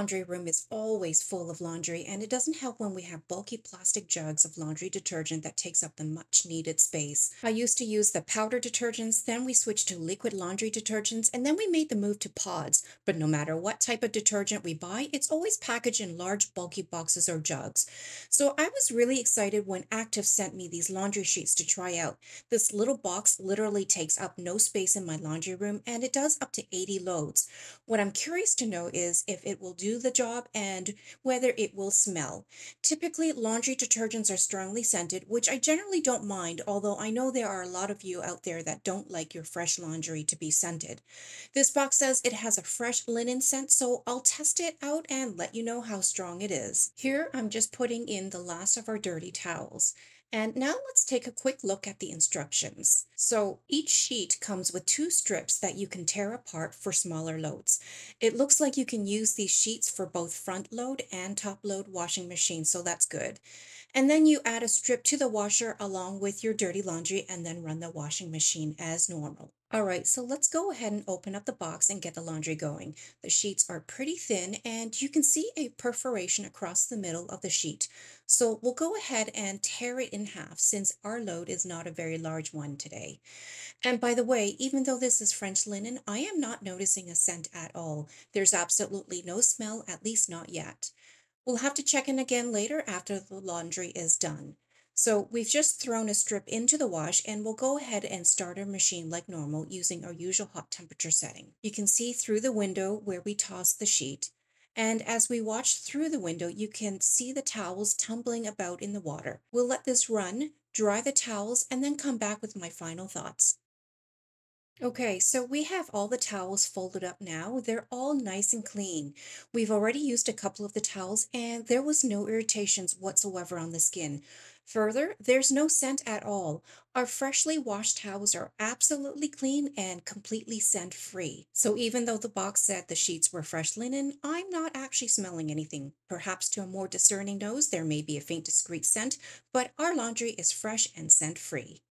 laundry room is always full of laundry, and it doesn't help when we have bulky plastic jugs of laundry detergent that takes up the much needed space. I used to use the powder detergents, then we switched to liquid laundry detergents, and then we made the move to pods. But no matter what type of detergent we buy, it's always packaged in large bulky boxes or jugs. So I was really excited when Active sent me these laundry sheets to try out. This little box literally takes up no space in my laundry room, and it does up to 80 loads. What I'm curious to know is if it will do the job and whether it will smell. Typically, laundry detergents are strongly scented, which I generally don't mind, although I know there are a lot of you out there that don't like your fresh laundry to be scented. This box says it has a fresh linen scent, so I'll test it out and let you know how strong it is. Here, I'm just putting in the last of our dirty towels. And now let's take a quick look at the instructions. So each sheet comes with two strips that you can tear apart for smaller loads. It looks like you can use these sheets for both front load and top load washing machines, so that's good. And then you add a strip to the washer along with your dirty laundry and then run the washing machine as normal. All right, so let's go ahead and open up the box and get the laundry going. The sheets are pretty thin and you can see a perforation across the middle of the sheet. So we'll go ahead and tear it in half since our load is not a very large one today. And by the way, even though this is fresh linen, I am not noticing a scent at all. There's absolutely no smell, at least not yet. We'll have to check in again later after the laundry is done. So we've just thrown a strip into the wash and we'll go ahead and start our machine like normal using our usual hot temperature setting. You can see through the window where we tossed the sheet. And as we watch through the window, you can see the towels tumbling about in the water. We'll let this run, dry the towels, and then come back with my final thoughts. Okay, so we have all the towels folded up now. They're all nice and clean. We've already used a couple of the towels and there was no irritations whatsoever on the skin. Further, there's no scent at all. Our freshly washed towels are absolutely clean and completely scent free. So even though the box said the sheets were fresh linen, I'm not actually smelling anything. Perhaps to a more discerning nose, there may be a faint discreet scent, but our laundry is fresh and scent free.